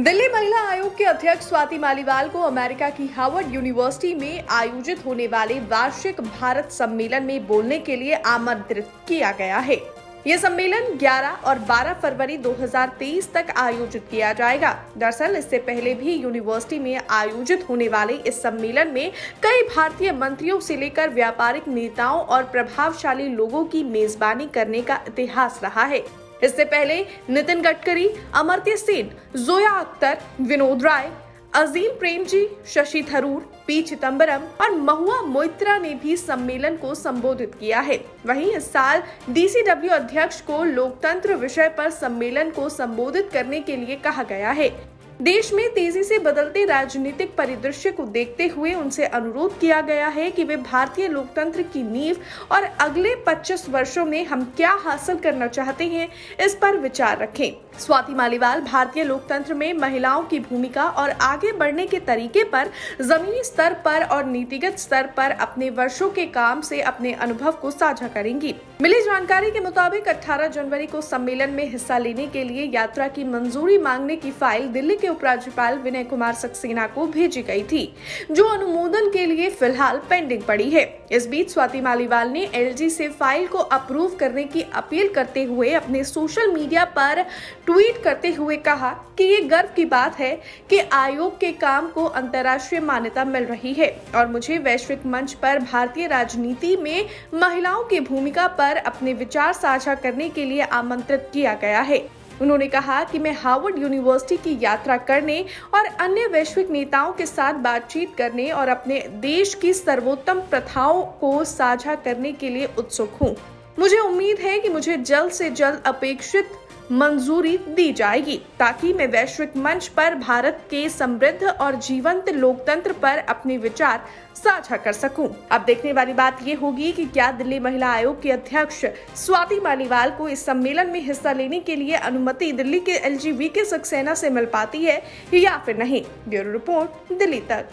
दिल्ली महिला आयोग के अध्यक्ष स्वाति मालीवाल को अमेरिका की हार्वर्ड यूनिवर्सिटी में आयोजित होने वाले वार्षिक भारत सम्मेलन में बोलने के लिए आमंत्रित किया गया है। ये सम्मेलन 11 और 12 फरवरी 2023 तक आयोजित किया जाएगा। दरअसल, इससे पहले भी यूनिवर्सिटी में आयोजित होने वाले इस सम्मेलन में कई भारतीय मंत्रियों से लेकर व्यापारिक नेताओं और प्रभावशाली लोगों की मेजबानी करने का इतिहास रहा है। इससे पहले नितिन गडकरी, अमर्त्य सेन, जोया अख्तर, विनोद राय, अजीम प्रेम जी शशि थरूर, पी चिदम्बरम और महुआ मोइत्रा ने भी सम्मेलन को संबोधित किया है। वहीं इस साल डीसीडब्ल्यू अध्यक्ष को लोकतंत्र विषय पर सम्मेलन को संबोधित करने के लिए कहा गया है। देश में तेज़ी से बदलते राजनीतिक परिदृश्य को देखते हुए उनसे अनुरोध किया गया है कि वे भारतीय लोकतंत्र की नींव और अगले 25 वर्षों में हम क्या हासिल करना चाहते हैं, इस पर विचार रखें। स्वाति मालीवाल भारतीय लोकतंत्र में महिलाओं की भूमिका और आगे बढ़ने के तरीके पर, जमीनी स्तर पर और नीतिगत स्तर पर अपने वर्षों के काम से अपने अनुभव को साझा करेंगी। मिली जानकारी के मुताबिक 18 जनवरी को सम्मेलन में हिस्सा लेने के लिए यात्रा की मंजूरी मांगने की फ़ाइल दिल्ली के उपराज्यपाल विनय कुमार सक्सेना को भेजी गई थी, जो अनुमोदन के लिए फ़िलहाल पेंडिंग पड़ी है। इस बीच स्वाति मालीवाल ने एल से फ़ाइल को अप्रूव करने की अपील करते हुए अपने सोशल मीडिया पर ट्वीट करते हुए कहा कि ये गर्व की बात है कि आयोग के काम को अंतर्राष्ट्रीय मान्यता मिल रही है और मुझे वैश्विक मंच पर भारतीय राजनीति में महिलाओं की भूमिका पर अपने विचार साझा करने के लिए आमंत्रित किया गया है। उन्होंने कहा कि मैं हार्वर्ड यूनिवर्सिटी की यात्रा करने और अन्य वैश्विक नेताओं के साथ बातचीत करने और अपने देश की सर्वोत्तम प्रथाओं को साझा करने के लिए उत्सुक हूँ। मुझे उम्मीद है कि मुझे जल्द से जल्द अपेक्षित मंजूरी दी जाएगी ताकि मैं वैश्विक मंच पर भारत के समृद्ध और जीवंत लोकतंत्र पर अपने विचार साझा कर सकूँ। अब देखने वाली बात ये होगी कि क्या दिल्ली महिला आयोग के अध्यक्ष स्वाति मालीवाल को इस सम्मेलन में हिस्सा लेने के लिए अनुमति दिल्ली के एल के सक्सेना से मिल पाती है या फिर नहीं ब्यूरो रिपोर्ट, दिल्ली तक